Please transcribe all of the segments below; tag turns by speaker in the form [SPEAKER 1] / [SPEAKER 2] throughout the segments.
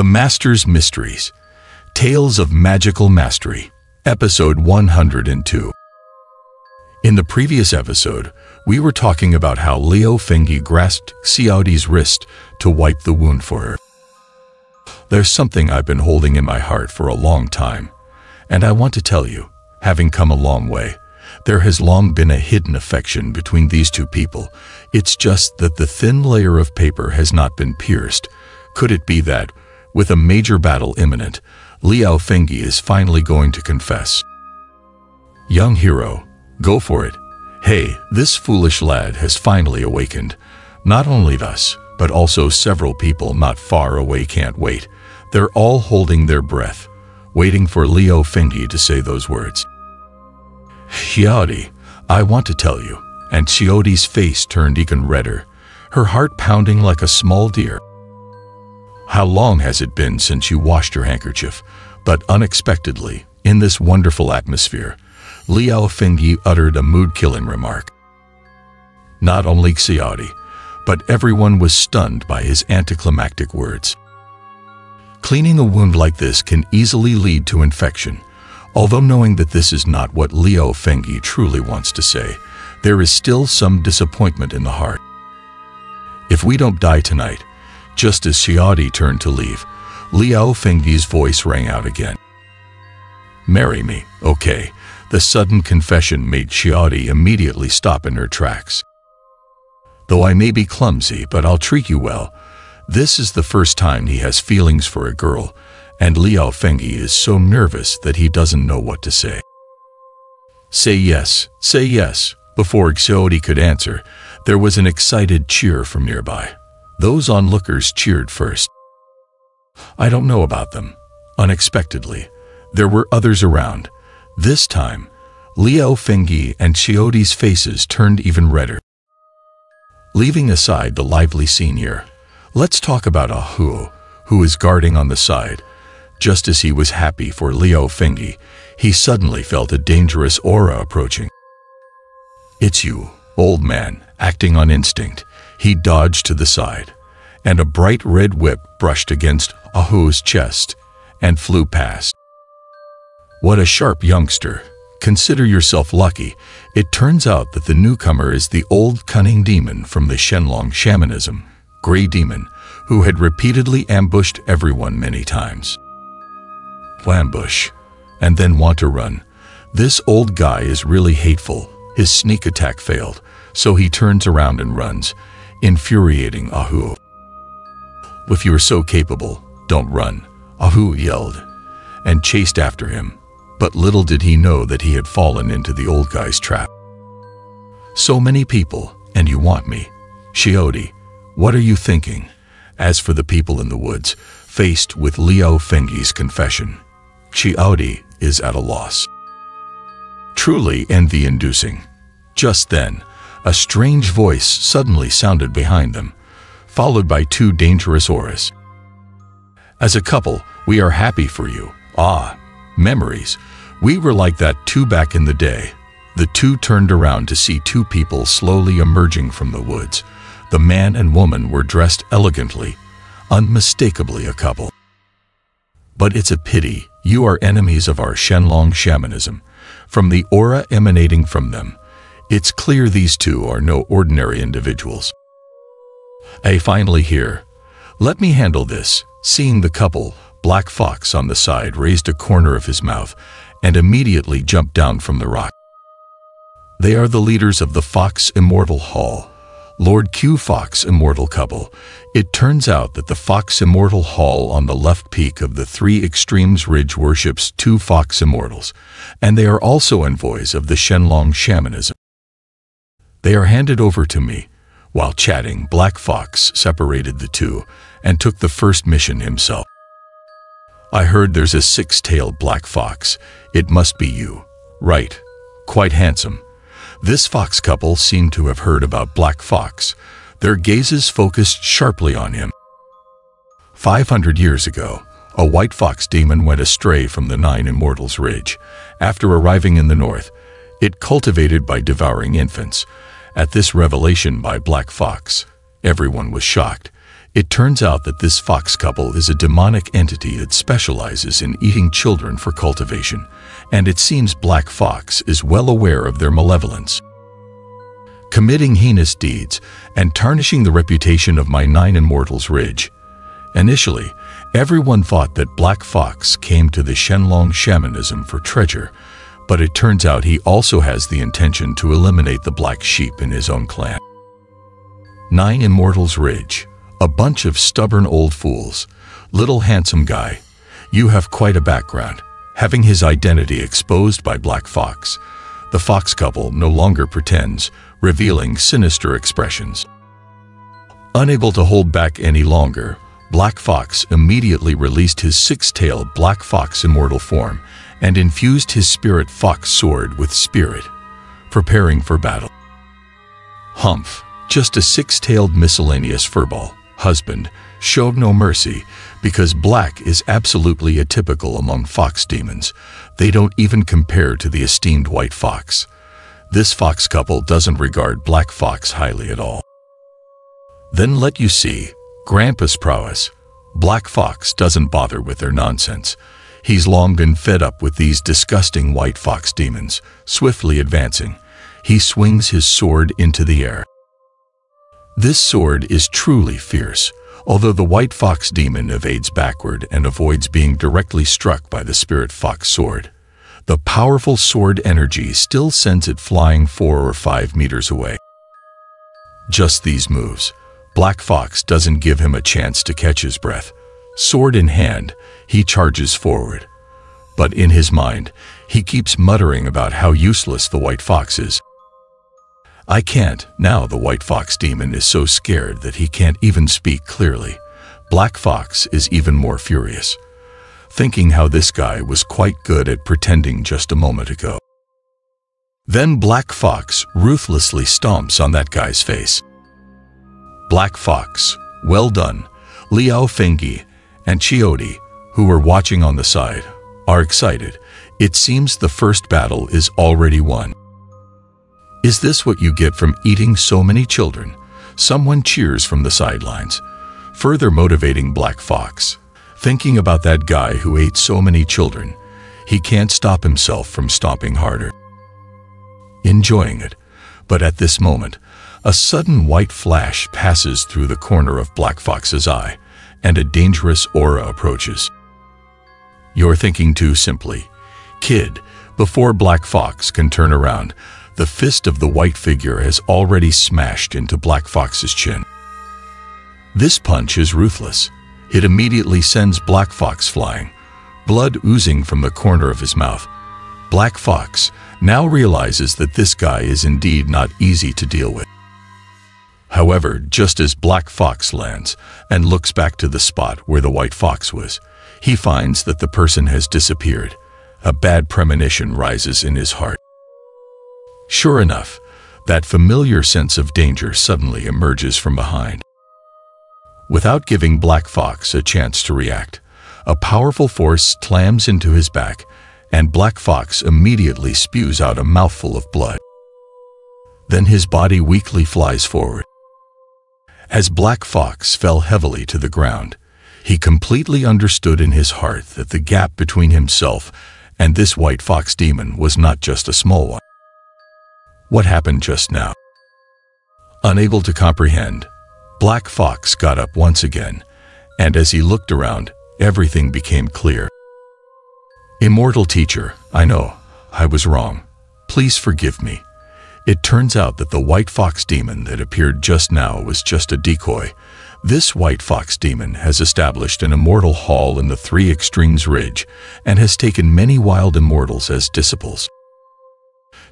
[SPEAKER 1] The Master's Mysteries Tales of Magical Mastery, Episode 102. In the previous episode, we were talking about how Liu Fengyi grasped Xiaodi's wrist to wipe the wound for her. There's something I've been holding in my heart for a long time, and I want to tell you, having come a long way, there has long been a hidden affection between these two people. It's just that the thin layer of paper has not been pierced. Could it be that, with a major battle imminent, Liu Fengyi is finally going to confess? Young hero, go for it. Hey, this foolish lad has finally awakened. Not only us, but also several people not far away can't wait. They're all holding their breath, waiting for Liu Fengyi to say those words. Xiaodi, I want to tell you. And Xiaodi's face turned even redder, her heart pounding like a small deer. How long has it been since you washed your handkerchief? But unexpectedly, in this wonderful atmosphere, Liu Fengyi uttered a mood-killing remark. Not only Xiaodi, but everyone was stunned by his anticlimactic words. Cleaning a wound like this can easily lead to infection. Although knowing that this is not what Liu Fengyi truly wants to say, there is still some disappointment in the heart. If we don't die tonight, just as Xiaodi turned to leave, Liu Fengyi's voice rang out again. Marry me, okay. The sudden confession made Xiaodi immediately stop in her tracks. Though I may be clumsy, but I'll treat you well. This is the first time he has feelings for a girl, and Liu Fengyi is so nervous that he doesn't know what to say. Say yes, say yes. Before Xiaodi could answer, there was an excited cheer from nearby. Those onlookers cheered first. I don't know about them. Unexpectedly, there were others around. This time, Liu Fengyi and Xiaodi's faces turned even redder. Leaving aside the lively scene here, let's talk about Ahu, who is guarding on the side. Just as he was happy for Liu Fengyi, he suddenly felt a dangerous aura approaching. It's you, old man, acting on instinct. He dodged to the side, and a bright red whip brushed against Ahu's chest and flew past. What a sharp youngster. Consider yourself lucky. It turns out that the newcomer is the old cunning demon from the Shenlong shamanism, Grey Demon, who had repeatedly ambushed everyone many times ambush, and then want to run. This old guy is really hateful. His sneak attack failed, so he turns around and runs, infuriating Ahu. If you are so capable, don't run, Ahu yelled, and chased after him. But little did he know that he had fallen into the old guy's trap. So many people, and you want me. Xiaodi, what are you thinking? As for the people in the woods, faced with Liu Fengyi's confession, Xiaodi is at a loss. Truly envy-inducing. Just then, a strange voice suddenly sounded behind them, followed by two dangerous auras. As a couple, we are happy for you. Ah, memories. We were like that too back in the day. The two turned around to see two people slowly emerging from the woods. The man and woman were dressed elegantly, unmistakably a couple. But it's a pity you are enemies of our Shenlong shamanism. From the aura emanating from them, it's clear these two are no ordinary individuals. I finally here. Let me handle this. Seeing the couple, Black Fox on the side raised a corner of his mouth and immediately jumped down from the rock. They are the leaders of the Fox Immortal Hall, Lord Q Fox Immortal Couple. It turns out that the Fox Immortal Hall on the left peak of the Three Extremes Ridge worships two Fox Immortals, and they are also envoys of the Shenlong Shamanism. They are handed over to me. While chatting, Black Fox separated the two and took the first mission himself. I heard there's a six-tailed black fox. It must be you. Right. Quite handsome. This fox couple seemed to have heard about Black Fox. Their gazes focused sharply on him. 500 years ago, a white fox demon went astray from the Nine Immortals Ridge. After arriving in the north, it cultivated by devouring infants. At this revelation by Black Fox, everyone was shocked. It turns out that this fox couple is a demonic entity that specializes in eating children for cultivation, and it seems Black Fox is well aware of their malevolence. Committing heinous deeds and tarnishing the reputation of my Nine Immortals Ridge. Initially, everyone thought that Black Fox came to the Shenlong shamanism for treasure, but it turns out he also has the intention to eliminate the black sheep in his own clan. Nine Immortals Ridge a bunch of stubborn old fools. Little handsome guy. You have quite a background. Having his identity exposed by Black Fox, the Fox couple no longer pretends, revealing sinister expressions. Unable to hold back any longer, Black Fox immediately released his six-tailed Black Fox immortal form and infused his spirit fox sword with spirit, preparing for battle. Humph, just a six-tailed miscellaneous furball husband, showed no mercy because black is absolutely atypical among fox demons. They don't even compare to the esteemed white fox. This fox couple doesn't regard black fox highly at all. Then let you see, Grampus prowess. Black Fox doesn't bother with their nonsense. He's long been fed up with these disgusting white fox demons, swiftly advancing. He swings his sword into the air. This sword is truly fierce, although the white fox demon evades backward and avoids being directly struck by the spirit fox sword. The powerful sword energy still sends it flying four or five meters away. Just these moves, Black Fox doesn't give him a chance to catch his breath. Sword in hand, he charges forward. But in his mind, he keeps muttering about how useless the white fox is. I can't. Now the White Fox demon is so scared that he can't even speak clearly. Black Fox is even more furious, thinking how this guy was quite good at pretending just a moment ago. Then Black Fox ruthlessly stomps on that guy's face. Black Fox, well done. Liu Fengyi and Xiaodi, who were watching on the side, are excited. It seems the first battle is already won. Is this what you get from eating so many children? Someone cheers from the sidelines, further motivating Black Fox. Thinking about that guy who ate so many children, he can't stop himself from stomping harder. Enjoying it, but at this moment, a sudden white flash passes through the corner of Black Fox's eye, and a dangerous aura approaches. You're thinking too simply. Kid, before Black Fox can turn around, the fist of the white figure has already smashed into Black Fox's chin. This punch is ruthless. It immediately sends Black Fox flying, blood oozing from the corner of his mouth. Black Fox now realizes that this guy is indeed not easy to deal with. However, just as Black Fox lands and looks back to the spot where the White Fox was, he finds that the person has disappeared. A bad premonition rises in his heart. Sure enough, that familiar sense of danger suddenly emerges from behind. Without giving Black Fox a chance to react, a powerful force slams into his back, and Black Fox immediately spews out a mouthful of blood. Then his body weakly flies forward. As Black Fox fell heavily to the ground, he completely understood in his heart that the gap between himself and this white fox demon was not just a small one. What happened just now? Unable to comprehend, Black Fox got up once again, and as he looked around, everything became clear. Immortal teacher, I know, I was wrong. Please forgive me. It turns out that the white fox demon that appeared just now was just a decoy. This white fox demon has established an immortal hall in the Three Extremes Ridge and has taken many wild immortals as disciples.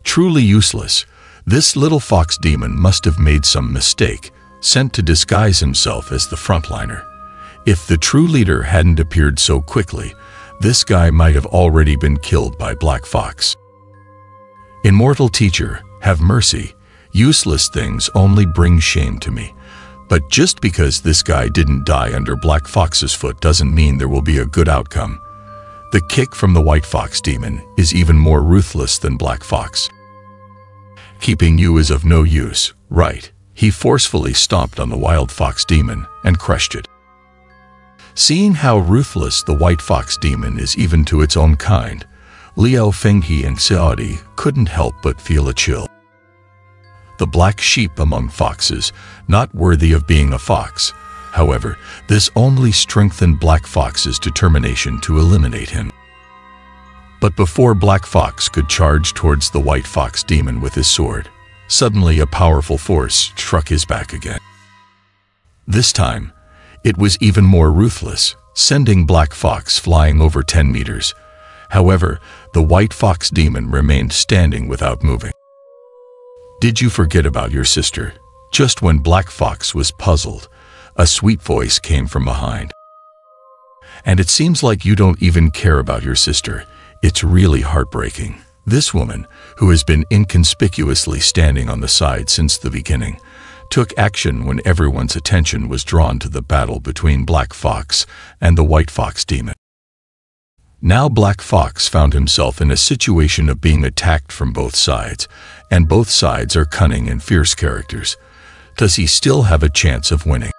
[SPEAKER 1] Truly useless, this little fox demon must have made some mistake, sent to disguise himself as the frontliner. If the true leader hadn't appeared so quickly, this guy might have already been killed by Black Fox. Immortal teacher, have mercy. Useless things only bring shame to me. But just because this guy didn't die under Black Fox's foot doesn't mean there will be a good outcome. The kick from the White Fox demon is even more ruthless than Black Fox. Keeping you is of no use, right? he forcefully stomped on the wild fox demon and crushed it. Seeing how ruthless the white fox demon is even to its own kind, Liu Fengyi and Xiaodi couldn't help but feel a chill. The black sheep among foxes, not worthy of being a fox. However, this only strengthened Black Fox's determination to eliminate him. But before Black Fox could charge towards the White Fox demon with his sword, suddenly a powerful force struck his back again. This time, it was even more ruthless, sending Black Fox flying over 10 meters. However, the White Fox demon remained standing without moving. Did you forget about your sister? Just when Black Fox was puzzled, a sweet voice came from behind. And it seems like you don't even care about your sister. It's really heartbreaking. This woman, who has been inconspicuously standing on the side since the beginning, took action when everyone's attention was drawn to the battle between Black Fox and the White Fox demon. Now Black Fox found himself in a situation of being attacked from both sides, and both sides are cunning and fierce characters. Does he still have a chance of winning?